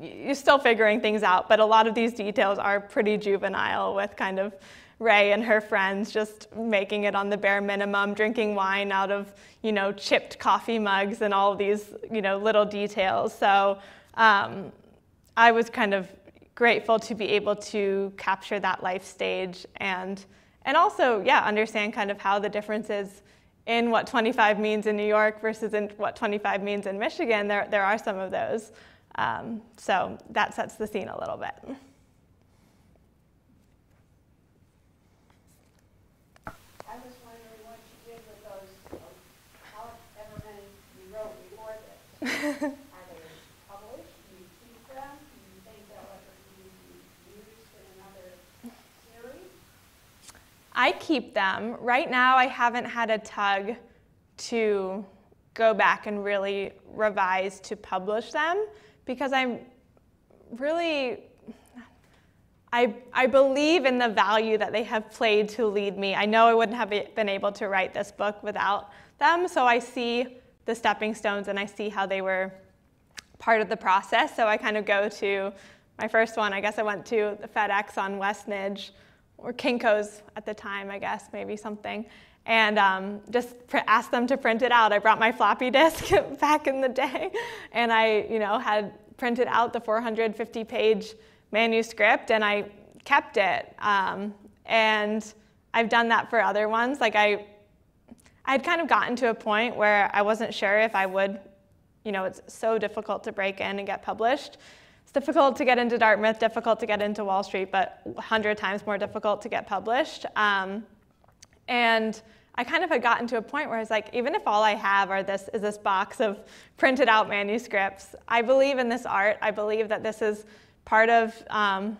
you're still figuring things out, but a lot of these details are pretty juvenile with kind of Rae and her friends just making it on the bare minimum, drinking wine out of, you know, chipped coffee mugs and all these, you know, little details. So um, I was kind of grateful to be able to capture that life stage and and also, yeah, understand kind of how the differences in what 25 means in New York versus in what 25 means in Michigan. There, there are some of those. Um, so that sets the scene a little bit. I was wondering what you did with those, however many you wrote before this. Are they published? Do you keep them? Do you think they'll ever be used in another series? I keep them. Right now, I haven't had a tug to go back and really revise to publish them because I'm really, I, I believe in the value that they have played to lead me. I know I wouldn't have been able to write this book without them, so I see the stepping stones and I see how they were part of the process. So I kind of go to my first one, I guess I went to the FedEx on Westnedge or Kinko's at the time, I guess, maybe something, and um, just asked them to print it out. I brought my floppy disk back in the day, and I, you know, had printed out the 450-page manuscript, and I kept it. Um, and I've done that for other ones. Like I, I had kind of gotten to a point where I wasn't sure if I would, you know, it's so difficult to break in and get published. It's difficult to get into Dartmouth, difficult to get into Wall Street, but 100 times more difficult to get published. Um, and I kind of had gotten to a point where I was like, even if all I have are this is this box of printed out manuscripts, I believe in this art. I believe that this is part of, um,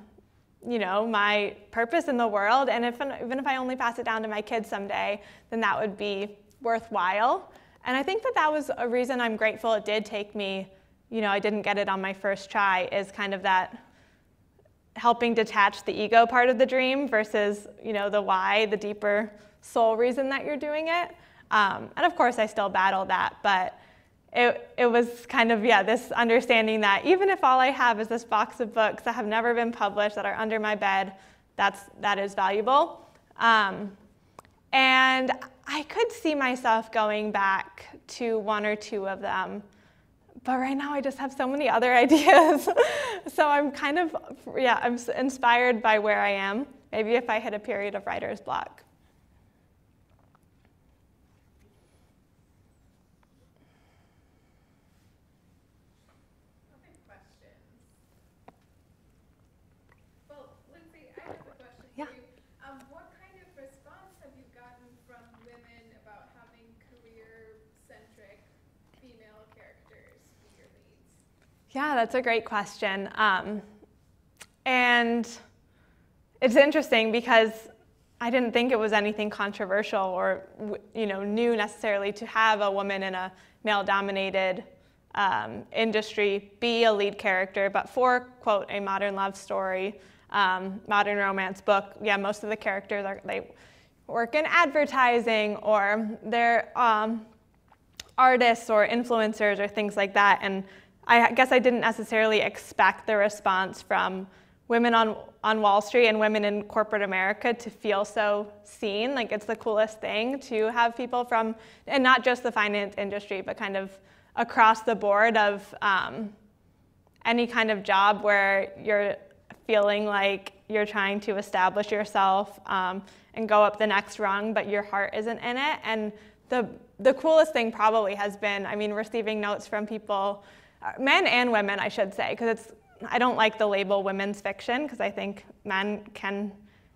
you know, my purpose in the world. And if, even if I only pass it down to my kids someday, then that would be worthwhile. And I think that that was a reason I'm grateful it did take me you know, I didn't get it on my first try is kind of that helping detach the ego part of the dream versus, you know, the why, the deeper soul reason that you're doing it. Um, and of course, I still battle that, but it, it was kind of, yeah, this understanding that even if all I have is this box of books that have never been published, that are under my bed, that's, that is valuable. Um, and I could see myself going back to one or two of them but right now I just have so many other ideas. so I'm kind of, yeah, I'm inspired by where I am. Maybe if I hit a period of writer's block. Yeah. Um, what kind of response have you gotten from women about having career-centric female characters be your leads? Yeah, that's a great question. Um, and it's interesting because I didn't think it was anything controversial or you know new necessarily to have a woman in a male-dominated um, industry be a lead character, but for quote a modern love story, um, modern romance book, yeah, most of the characters are they work in advertising or they're um, artists or influencers or things like that. And I guess I didn't necessarily expect the response from women on, on Wall Street and women in corporate America to feel so seen. Like it's the coolest thing to have people from, and not just the finance industry, but kind of across the board of um, any kind of job where you're feeling like you're trying to establish yourself um, and go up the next rung, but your heart isn't in it. And the, the coolest thing probably has been, I mean, receiving notes from people, men and women, I should say, because it's, I don't like the label women's fiction because I think men can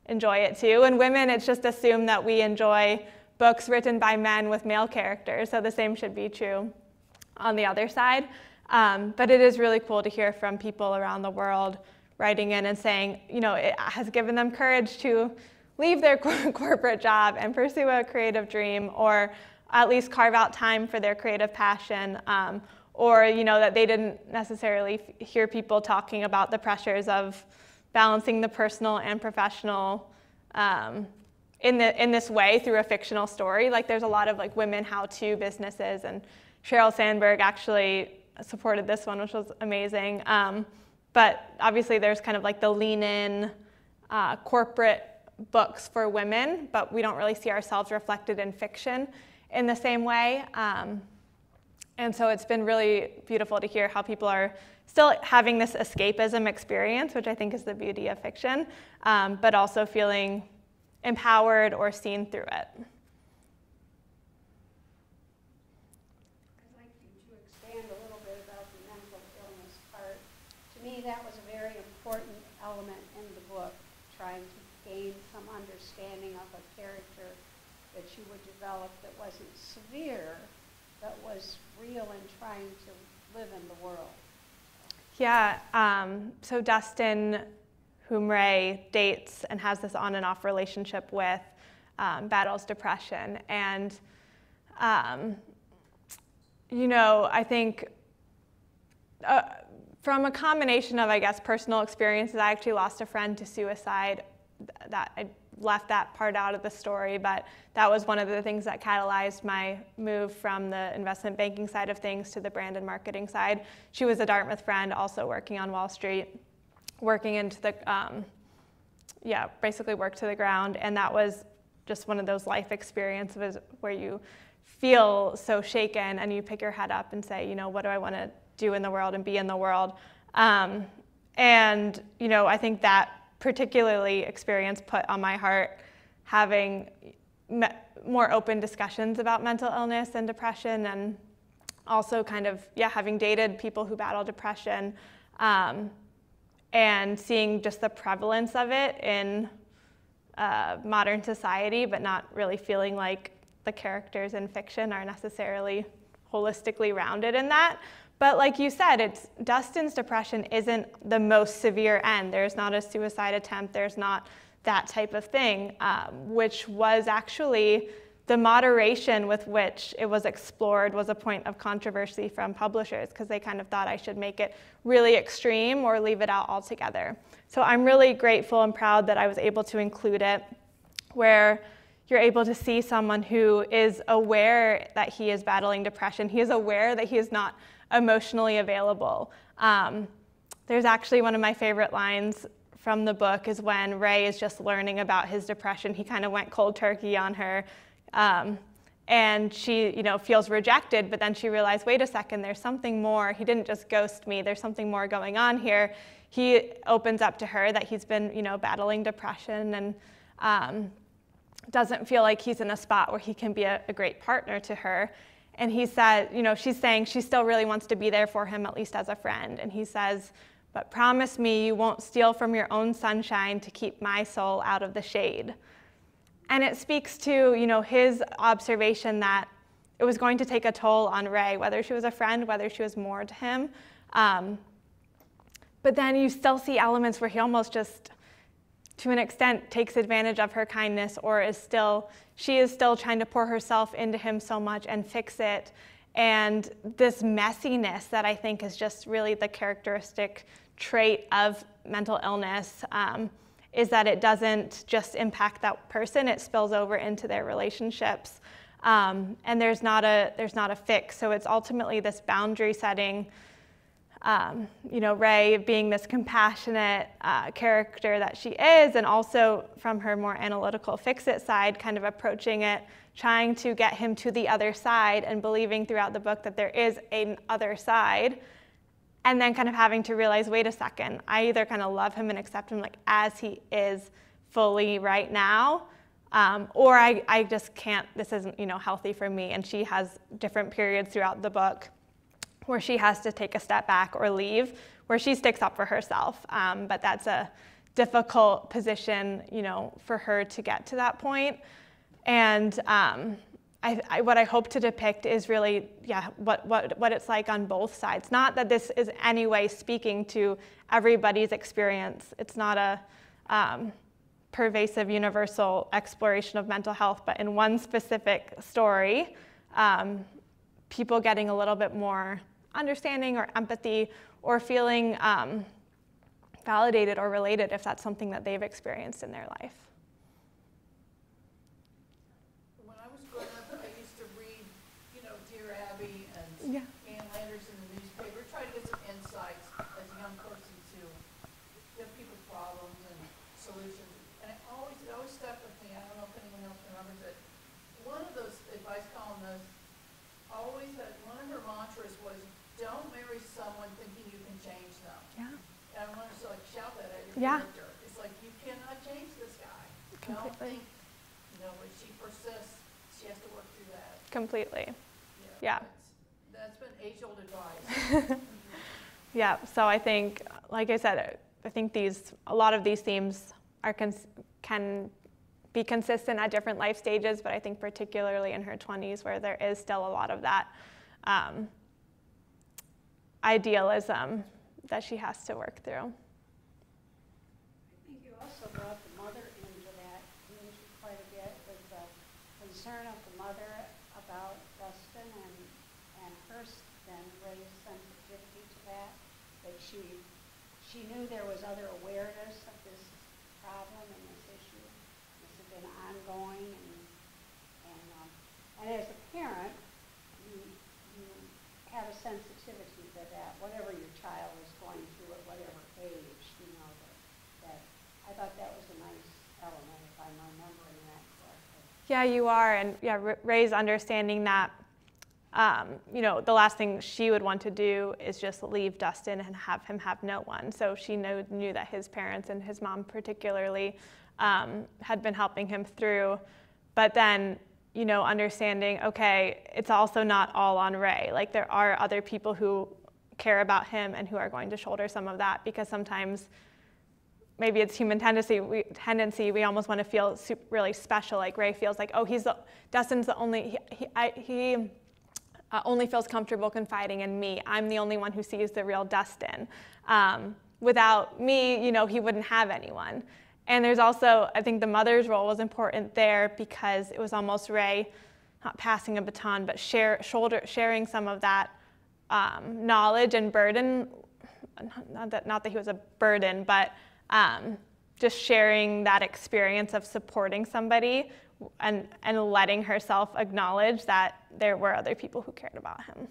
enjoy it too. And women, it's just assumed that we enjoy books written by men with male characters, so the same should be true on the other side. Um, but it is really cool to hear from people around the world writing in and saying, you know, it has given them courage to leave their corporate job and pursue a creative dream or at least carve out time for their creative passion. Um, or, you know, that they didn't necessarily hear people talking about the pressures of balancing the personal and professional um, in, the, in this way through a fictional story. Like there's a lot of like women how-to businesses and Sheryl Sandberg actually supported this one, which was amazing. Um, but obviously, there's kind of like the lean in uh, corporate books for women, but we don't really see ourselves reflected in fiction in the same way. Um, and so it's been really beautiful to hear how people are still having this escapism experience, which I think is the beauty of fiction, um, but also feeling empowered or seen through it. I'd like you to expand a little bit about the mental illness part. To me, that was a very important element in the book, trying to gain some understanding of a character that you would develop that wasn't severe, real and trying to live in the world. Yeah, um, so Dustin, whom Rae dates and has this on and off relationship with, um, battles depression. And, um, you know, I think uh, from a combination of, I guess, personal experiences, I actually lost a friend to suicide. That I left that part out of the story, but that was one of the things that catalyzed my move from the investment banking side of things to the brand and marketing side. She was a Dartmouth friend, also working on Wall Street, working into the, um, yeah, basically work to the ground, and that was just one of those life experiences where you feel so shaken and you pick your head up and say, you know, what do I want to do in the world and be in the world. Um, and, you know, I think that particularly experience put on my heart having more open discussions about mental illness and depression and also kind of, yeah, having dated people who battle depression um, and seeing just the prevalence of it in uh, modern society, but not really feeling like the characters in fiction are necessarily holistically rounded in that. But like you said, it's Dustin's depression isn't the most severe end. There's not a suicide attempt. There's not that type of thing, um, which was actually the moderation with which it was explored was a point of controversy from publishers because they kind of thought I should make it really extreme or leave it out altogether. So I'm really grateful and proud that I was able to include it where you're able to see someone who is aware that he is battling depression. He is aware that he is not emotionally available. Um, there's actually one of my favorite lines from the book is when Rae is just learning about his depression. He kind of went cold turkey on her. Um, and she you know feels rejected but then she realized wait a second there's something more he didn't just ghost me there's something more going on here he opens up to her that he's been you know battling depression and um, doesn't feel like he's in a spot where he can be a, a great partner to her and he said, you know, she's saying she still really wants to be there for him, at least as a friend. And he says, but promise me you won't steal from your own sunshine to keep my soul out of the shade. And it speaks to, you know, his observation that it was going to take a toll on Rae, whether she was a friend, whether she was more to him. Um, but then you still see elements where he almost just to an extent takes advantage of her kindness or is still she is still trying to pour herself into him so much and fix it and this messiness that i think is just really the characteristic trait of mental illness um, is that it doesn't just impact that person, it spills over into their relationships. Um, and there's not, a, there's not a fix. So it's ultimately this boundary setting. Um, you know, Rae being this compassionate uh, character that she is, and also from her more analytical fix it side, kind of approaching it, trying to get him to the other side, and believing throughout the book that there is an other side and then kind of having to realize wait a second i either kind of love him and accept him like as he is fully right now um, or I, I just can't this isn't you know healthy for me and she has different periods throughout the book where she has to take a step back or leave where she sticks up for herself um, but that's a difficult position you know for her to get to that point. and um, I, I, what I hope to depict is really, yeah, what, what, what it's like on both sides. Not that this is any way speaking to everybody's experience. It's not a um, pervasive, universal exploration of mental health, but in one specific story, um, people getting a little bit more understanding or empathy or feeling um, validated or related if that's something that they've experienced in their life. yeah. Ann Landers in the newspaper, try to get some insights as a young person to give people problems and solutions. And it always, it always stuck with me. I don't know if anyone else remembers it. One of those advice columnists always had, one of her mantras was, don't marry someone thinking you can change them. Yeah. And I wanted to like shout that at your yeah. character. It's like, you cannot change this guy. Completely. Don't think, you know, when she persists, she has to work through that. Completely. Yeah. yeah that's been age-old advice. yeah, so I think, like I said, I think these, a lot of these themes are cons- can be consistent at different life stages, but I think particularly in her 20s where there is still a lot of that um, idealism that she has to work through. I think you also brought the mother into that into quite a bit with the concern of the mother about Dustin and and her then raised sensitivity to that, that she, she knew there was other awareness of this problem and this issue. This had been ongoing, and and um, and as a parent, you you have a sensitivity to that. Whatever your child is going through at whatever age, you know that that. I thought that was a nice element, if I'm remembering that correctly. Yeah, you are, and yeah, Rae's understanding that um, you know, the last thing she would want to do is just leave Dustin and have him have no one. So she knew, knew that his parents and his mom particularly um, had been helping him through. But then, you know, understanding, okay, it's also not all on Rae. Like there are other people who care about him and who are going to shoulder some of that because sometimes maybe it's human tendency we, tendency we almost want to feel super, really special like Rae feels like oh he's the dustin's the only he, he, I, he uh, only feels comfortable confiding in me. I'm the only one who sees the real Dustin. Um, without me, you know, he wouldn't have anyone. And there's also, I think the mother's role was important there because it was almost Rae, not passing a baton, but share, shoulder, sharing some of that um, knowledge and burden. Not that, not that he was a burden, but um, just sharing that experience of supporting somebody and, and letting herself acknowledge that there were other people who cared about him.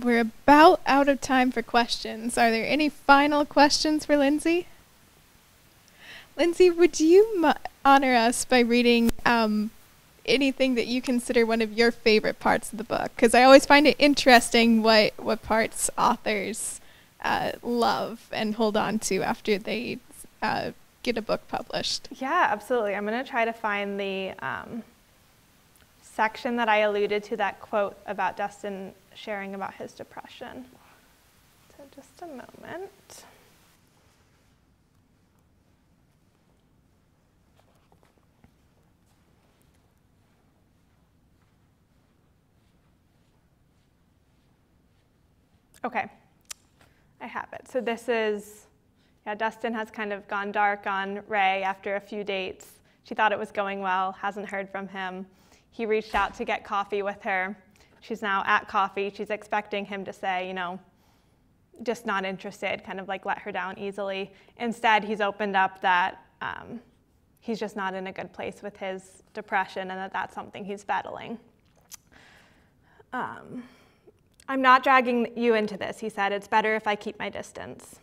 We're about out of time for questions. Are there any final questions for Lindsay? Lindsay, would you honor us by reading um, anything that you consider one of your favorite parts of the book? Because I always find it interesting what, what parts authors uh, love and hold on to after they uh, get a book published. Yeah, absolutely. I'm going to try to find the um, section that I alluded to that quote about Dustin sharing about his depression. So, just a moment. Okay, I have it. So this is yeah, Dustin has kind of gone dark on Rae after a few dates. She thought it was going well, hasn't heard from him. He reached out to get coffee with her. She's now at coffee. She's expecting him to say, you know, just not interested, kind of like let her down easily. Instead, he's opened up that um, he's just not in a good place with his depression and that that's something he's battling. Um, I'm not dragging you into this, he said. It's better if I keep my distance.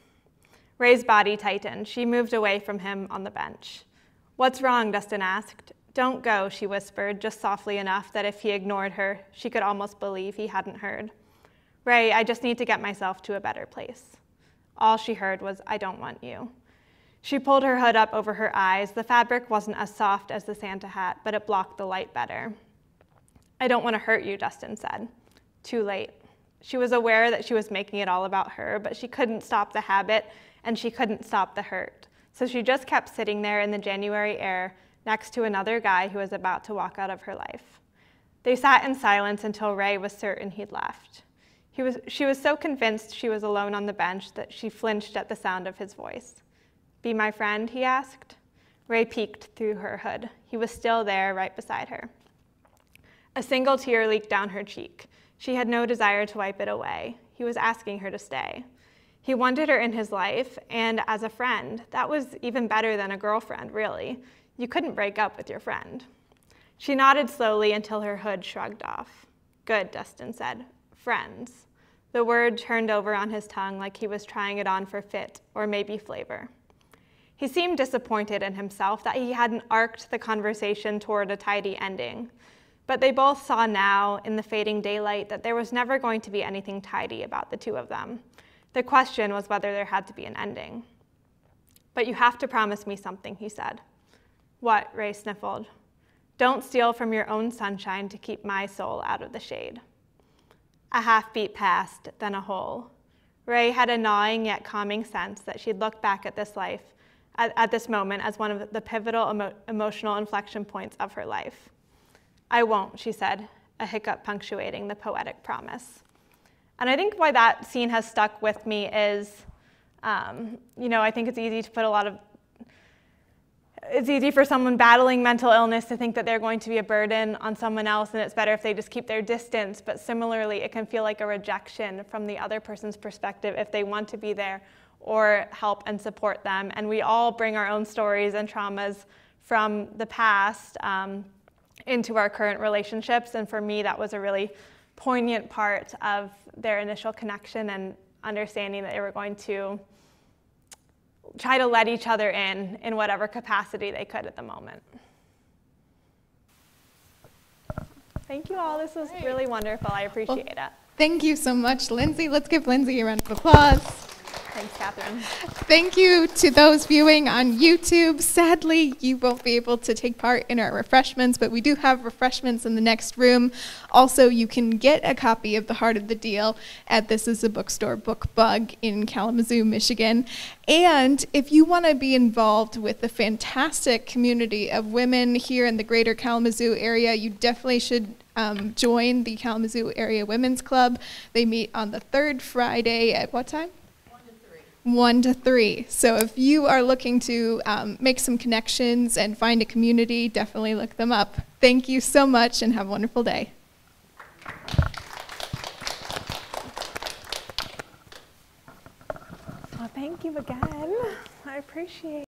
Rae's body tightened. She moved away from him on the bench. What's wrong? Dustin asked. Don't go, she whispered, just softly enough that if he ignored her, she could almost believe he hadn't heard. Rae, I just need to get myself to a better place. All she heard was, I don't want you. She pulled her hood up over her eyes. The fabric wasn't as soft as the Santa hat, but it blocked the light better. I don't want to hurt you, Dustin said. Too late. She was aware that she was making it all about her, but she couldn't stop the habit and she couldn't stop the hurt. So she just kept sitting there in the January air next to another guy who was about to walk out of her life. They sat in silence until Rae was certain he'd left. He was, she was so convinced she was alone on the bench that she flinched at the sound of his voice. Be my friend, he asked. Rae peeked through her hood. He was still there, right beside her. A single tear leaked down her cheek. She had no desire to wipe it away. He was asking her to stay. He wanted her in his life and as a friend. That was even better than a girlfriend, really. You couldn't break up with your friend. She nodded slowly until her hood shrugged off. Good, Dustin said. Friends. The word turned over on his tongue like he was trying it on for fit or maybe flavor. He seemed disappointed in himself that he hadn't arced the conversation toward a tidy ending. But they both saw now, in the fading daylight, that there was never going to be anything tidy about the two of them. The question was whether there had to be an ending. But you have to promise me something, he said. What? Rae sniffled. Don't steal from your own sunshine to keep my soul out of the shade. A half beat passed, then a whole. Rae had a gnawing yet calming sense that she'd look back at this life, at, at this moment, as one of the pivotal emo- emotional inflection points of her life. I won't, she said, a hiccup punctuating the poetic promise. And I think why that scene has stuck with me is, um, you know, I think it's easy to put a lot of, it's easy for someone battling mental illness to think that they're going to be a burden on someone else and it's better if they just keep their distance. But similarly, it can feel like a rejection from the other person's perspective if they want to be there or help and support them. And we all bring our own stories and traumas from the past um, into our current relationships. And for me, that was a really poignant part of their initial connection and understanding that they were going to try to let each other in in whatever capacity they could at the moment. Thank you all. This was really wonderful. I appreciate it. Thank you so much, Lindsay. Let's give Lindsay a round of applause. Thanks, Catherine. Thank you to those viewing on YouTube. Sadly, you won't be able to take part in our refreshments, but we do have refreshments in the next room. Also, you can get a copy of The Heart of the Deal at This Is a Bookstore Book Bug in Kalamazoo, Michigan. And if you want to be involved with the fantastic community of women here in the greater Kalamazoo area, you definitely should um, join the Kalamazoo Area Women's Club. They meet on the third Friday at what time? One to three. So if you are looking to um, make some connections and find a community, definitely look them up. Thank you so much and have a wonderful day. Well, thank you again. I appreciate